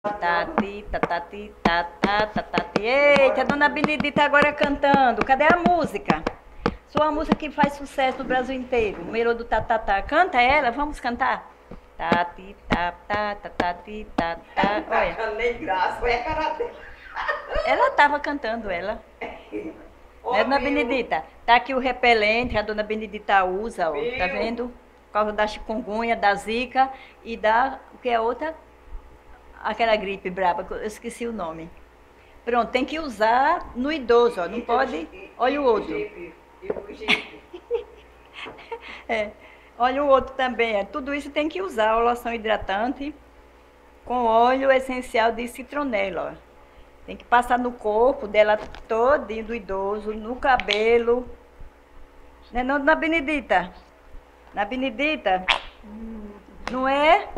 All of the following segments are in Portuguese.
Tati, tatati, tatá, tatati. Eita, dona Benedita agora cantando. Cadê a música? Sua música que faz sucesso no Brasil inteiro. O melô do tatatá. Canta ela, vamos cantar? Tati, tatá, tatati, tatá. Olha. Nem graça, cara. Ela estava cantando, ela. Né, dona Benedita? Tá aqui o repelente, a dona Benedita usa, ó. Tá vendo? Por causa da chikungunya, da zika e da. O que é outra? Aquela gripe braba, eu esqueci o nome. Pronto, tem que usar no idoso, ó. Não pode. Olha o outro. É. Olha o outro também. É. Tudo isso tem que usar. A loção hidratante com óleo essencial de citronela. Ó. Tem que passar no corpo dela todinho do idoso, no cabelo. Não é não, na Benedita? Na Benedita? Não é?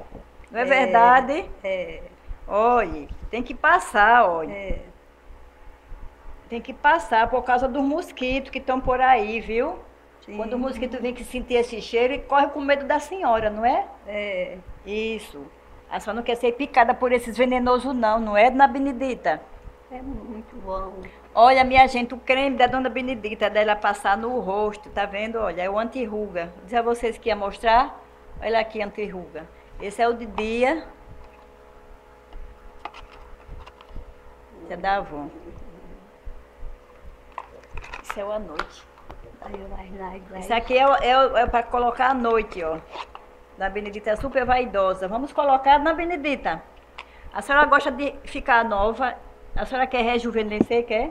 Não é, É. verdade? É, Olha, tem que passar, olha. é. Tem que passar por causa dos mosquitos que estão por aí, viu? Sim. Quando o mosquito vem que sentir esse cheiro, ele corre com medo da senhora, não é? É, Isso. A senhora não quer ser picada por esses venenosos, não, não é, dona Benedita? é muito bom. Olha, minha gente, o creme da dona Benedita, dela passar no rosto, tá vendo? Olha, é o anti-ruga. Diz a vocês que ia mostrar. Olha aqui, anti-ruga. Esse é o de dia. Esse é da Avon. Esse é o à noite. Esse aqui é, é, é para colocar à noite, ó. Da Benedita é super vaidosa. Vamos colocar na Benedita. A senhora gosta de ficar nova? A senhora quer rejuvenescer, quer?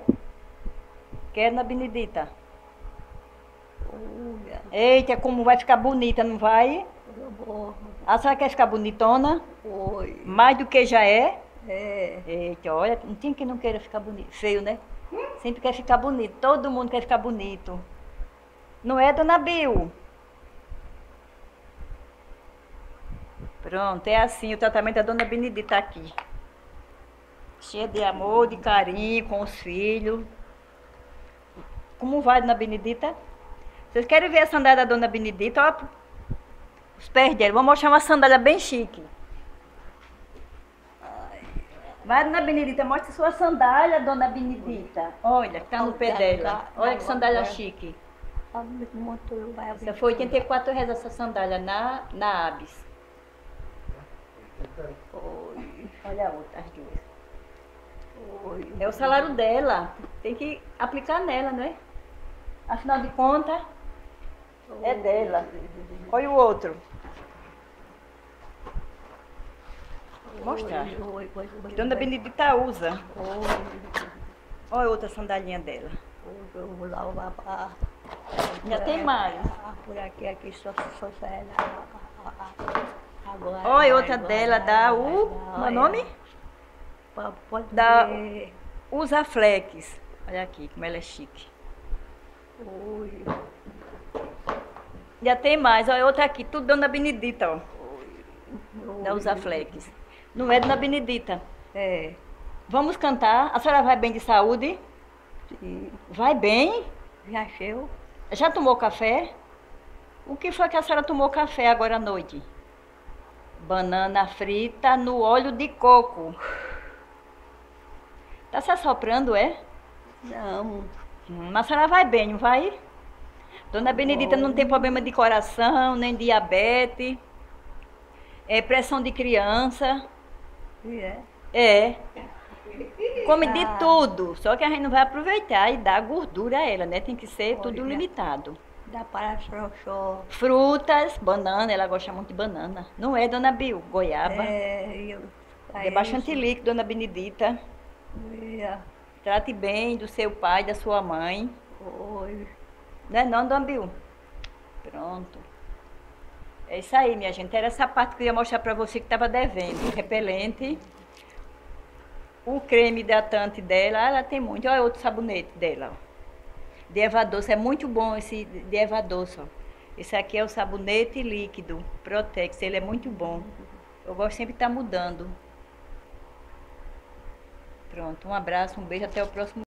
Quer na Benedita? Olha, Eita, como vai ficar bonita, não vai? A senhora quer ficar bonitona? Oi. Mais do que já é? É, Eita, olha, não tem quem não queira ficar bonito. Feio, né? Sempre quer ficar bonito. Todo mundo quer ficar bonito. Não é, dona Bill? Pronto, é assim o tratamento da dona Benedita aqui. Cheia de amor, de carinho com os filhos. Como vai, dona Benedita? Vocês querem ver a sandália da dona Benedita? Olha os pés dela. Vou mostrar uma sandália bem chique. Vai, dona Benedita, mostre sua sandália, dona Benedita. Olha, que tá no pé dela. Olha que sandália chique. vai Essa foi 84 reais essa sandália na, na Abis. Olha a outra, as duas. Oi. É o salário dela. Tem que aplicar nela, não é? Afinal de contas, é dela. Olha o outro. Vou mostrar. Dona Benedita usa. Olha a outra sandalinha dela. Já tem mais. Por aqui, aqui, só, só. Olha outra dela da U. o nome? Da-. Usa Flex. Olha aqui como ela é chique. Já tem mais. Olha outra aqui. Tudo Dona Benedita, ó. Da Usa Flex. Não é Dona Benedita. É, Vamos cantar. A senhora vai bem de saúde? sim. Vai bem? Já chegou? Já tomou café? O que foi que a senhora tomou café agora à noite? Banana frita no óleo de coco. Tá se assoprando, é? Não. Hum, Mas a senhora vai bem, não vai? Dona Benedita não tem problema de coração, nem diabetes, é pressão de criança. É? É. Come de Ah. tudo, só que a gente não vai aproveitar e dar gordura a ela, né? Tem que ser tudo limitado. Dá para só. Frutas, banana, ela gosta muito de banana. Não é, dona Bill? Goiaba. É, eu. É bastante líquido, dona Benedita. Trate bem do seu pai, da sua mãe. Oi. Não é não, dona Bill? Pronto. É isso aí, minha gente. Era essa parte que eu ia mostrar pra você que estava devendo. Repelente. O creme hidratante dela. Ela tem muito. Olha outro sabonete dela. ó. De Eva Doce. É muito bom esse de Eva Doce. ó. Esse aqui é o sabonete líquido. Protex. Ele é muito bom. Eu gosto sempre de estar mudando. Pronto. Um abraço, um beijo. Até o próximo